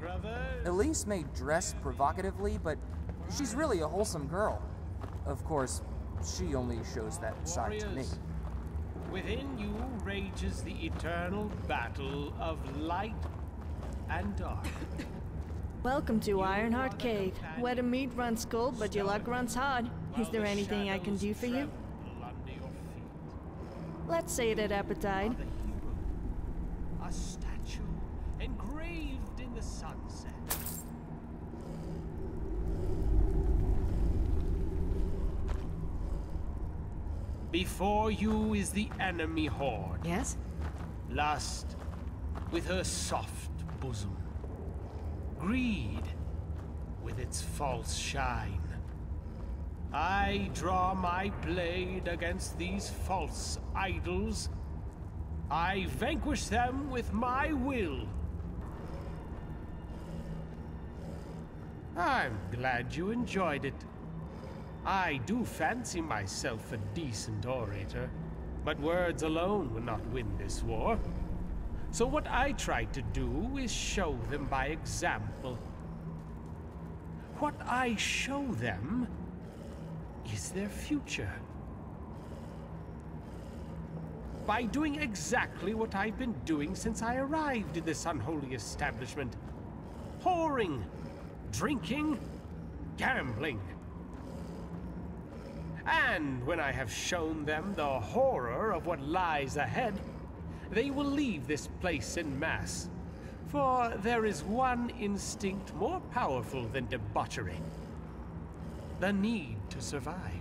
brothers. Elise may dress provocatively, but she's really a wholesome girl. Of course, she only shows that side to me. Within you rages the eternal battle of light and dark. Welcome to Ironheart Cave, where the meat runs cold but your luck runs hard. Is there the anything I can do for you? tremble under your feet. Let's say that appetite. The hero, a statue engraved in the sunset. Before you is the enemy horde. Yes? Lust with her soft bosom. Greed with its false shine. I draw my blade against these false idols. I vanquish them with my will. I'm glad you enjoyed it. I do fancy myself a decent orator, but words alone will not win this war. So, what I try to do is show them by example. What I show them is their future. By doing exactly what I've been doing since I arrived in this unholy establishment whoring, drinking, gambling. And when I have shown them the horror of what lies ahead, they will leave this place in mass. For there is one instinct more powerful than debauchery the need to survive.